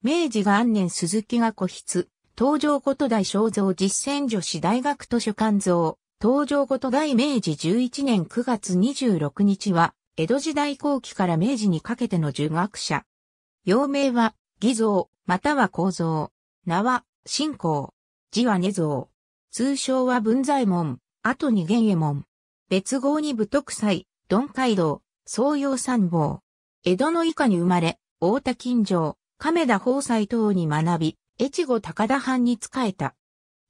明治元年鈴木が古筆、東条こと大正造実践女子大学図書館像、東条こと大明治11年9月26日は、江戸時代後期から明治にかけての儒学者。幼名は、偽造、または構造。名は、信仰。字は根造。通称は文左衛門、後に玄右衛門。別号に武徳祭、鈍街道、創陽三坊。江戸の以下に生まれ、大田金城、亀田宝斎等に学び、越後高田藩に仕えた。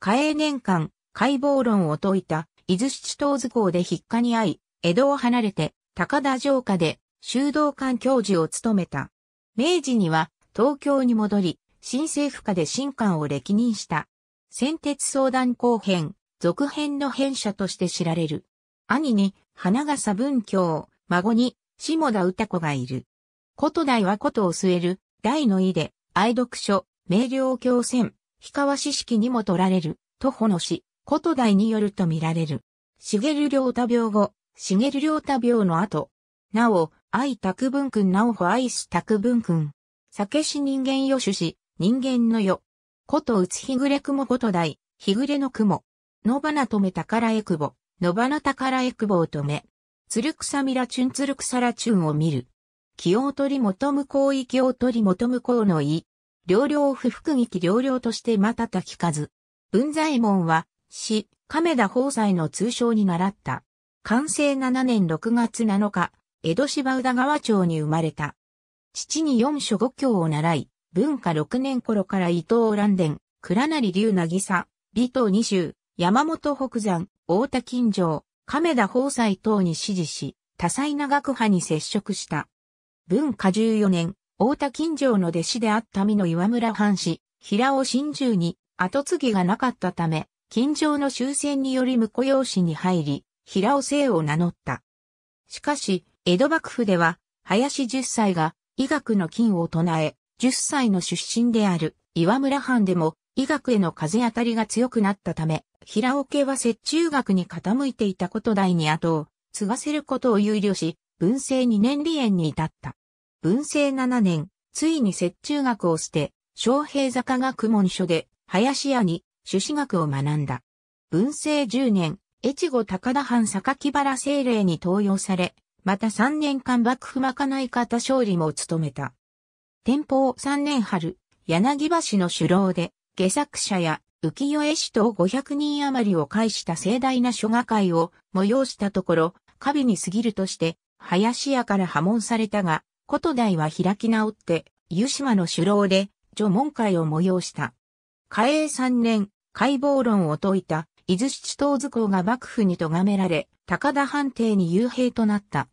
嘉永年間、解剖論を説いた、伊豆七島図工で筆下に会い、江戸を離れて、高田城下で、修道館教授を務めた。明治には、東京に戻り、新政府下で新官を歴任した。先鉄相談後編、続編の編者として知られる。兄に、花笠文教、孫に、下田歌子がいる。古代はことを据える、大の意で、愛読書、明瞭教戦、氷川四式にも取られる、徒歩の詩、古代によると見られる。茂良太病後、茂良太病の後。なお、愛拓文君なおほ愛す拓文君。酒師人間よ主し、人間の世。ことうつひぐれ雲こと代、ひぐれの雲。野花止め宝えくぼ、野花宝えくぼを止め。鶴草みらチュン鶴草らチュンを見る。気を取り元向こう意気を取り元向こうの意。両両不服劇両両としてまたたきかず。文左衛門は、死、亀田宝斎の通称に習った。完成7年6月7日、江戸芝宇田川町に生まれた。父に四書五教を習い、文化6年頃から伊藤蘭伝、倉成龍渚、李東二州、山本北山、大田金城、亀田宝斎等に支持し、多彩な学派に接触した。文化14年、大田金城の弟子であった身の岩村藩士、平尾真珠に後継ぎがなかったため、金城の終戦により婿養子に入り、平尾姓を名乗った。しかし、江戸幕府では、林十歳が医学の金を唱え、十歳の出身である岩村藩でも医学への風当たりが強くなったため、平尾家は折衷学に傾いていたこと代に後を継がせることを憂慮し、文政2年離縁に至った。文政7年、ついに折衷学を捨て、昌平坂学問所で、林家に、朱子学を学んだ。文政10年、越後高田藩榊原精霊に登用され、また3年間幕府まかない方勝利も務めた。天保3年春、柳橋の首楼で、下作者や浮世絵師等500人余りを介した盛大な書画会を催したところ、過敏に過ぎるとして、林家から破門されたが、古代は開き直って、湯島の首楼で、除門会を催した。嘉永三年、解剖論を説いた、伊豆七島図工が幕府に咎められ、高田藩邸に幽閉となった。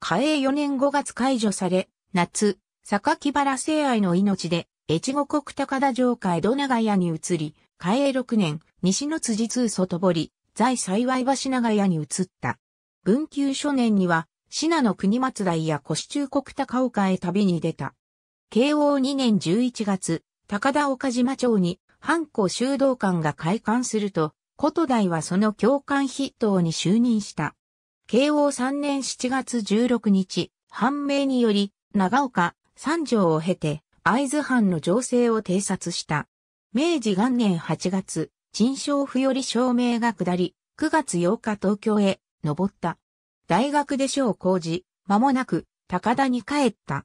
嘉永四年五月解除され、夏、榊原聖愛の命で、越後国高田城下江戸長屋に移り、嘉永六年、西の辻通外堀、在幸橋長屋に移った。文久初年には、信濃国松台や古市中国高岡へ旅に出た。慶応2年11月、高田岡島町に、藩校修道館が開館すると、琴台はその教官筆頭に就任した。慶応3年7月16日、判明により、長岡、三条を経て、会津藩の情勢を偵察した。明治元年8月、陳章府より証明が下り、9月8日東京へ登った。大学で書を講じ、間もなく高田に帰った。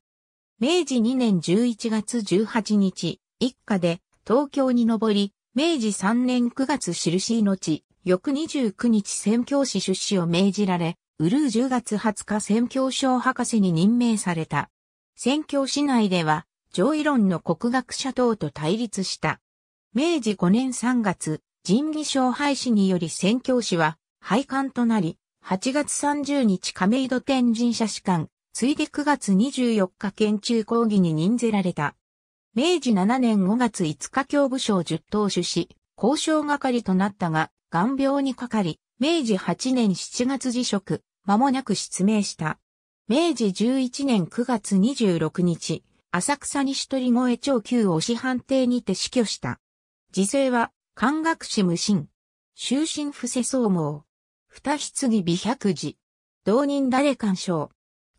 明治2年11月18日、一家で東京に登り、明治3年9月印命、翌29日宣教師出資を命じられ、ウルー10月20日宣教省博士に任命された。宣教師内では、上位論の国学者等と対立した。明治5年3月、人義省廃止により宣教師は廃刊となり、8月30日亀戸天神社士官、ついで9月24日県中講義に任ぜられた。明治7年5月5日教部省10等主し、交渉係となったが、眼病にかかり、明治8年7月辞職、間もなく失明した。明治11年9月26日、浅草西鳥越町旧押し判定にて死去した。時世は、漢学士無心。終身伏せ総合。二棺美百字。同人誰干渉。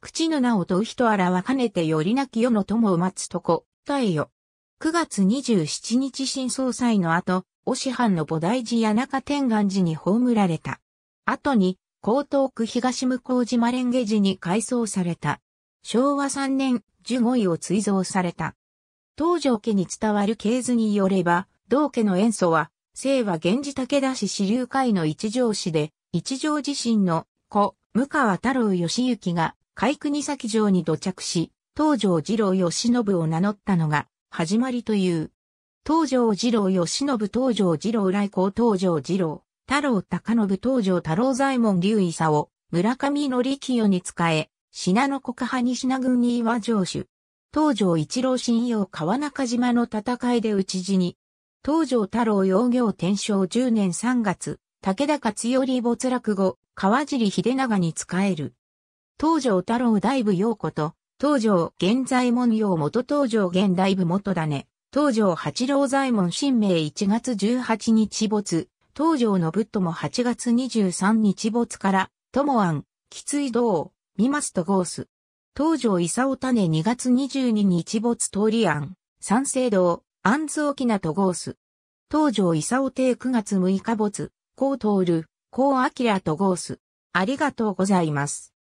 口の名を問う人あらはかねてよりなき世の友を待つとこ、たえよ。9月27日新総裁の後、お師範の菩提寺谷中天願寺に葬られた。後に、江東区東向島蓮華寺に改装された。昭和3年、樹五位を追贈された。東条家に伝わる系図によれば、同家の塩素は、清和源氏武田氏支流会の一条氏で、一条自身の子、向川太郎義行が海国崎城に土着し、東条次郎義信を名乗ったのが始まりという。東条次郎義信東条次郎来光東条次郎、太郎高信東条太郎左衛門竜伊佐を村上則清に仕え、信濃国派西名軍に岩城主。東条一郎信用川中島の戦いで討ち死に。東条太郎養業天正10年3月、武田勝頼没落後、川尻秀長に仕える。東条太郎大部陽子と、東条現在門陽元東条現大部元種、東条八郎左衛門新明1月18日没、東条信友8月23日没から、友庵、きつい道、見ますとゴース。東条勲種2月22日没通り案、三聖堂、安津沖縄とゴース。東条勲亭9月6日没、高通る、高明とゴース。ありがとうございます。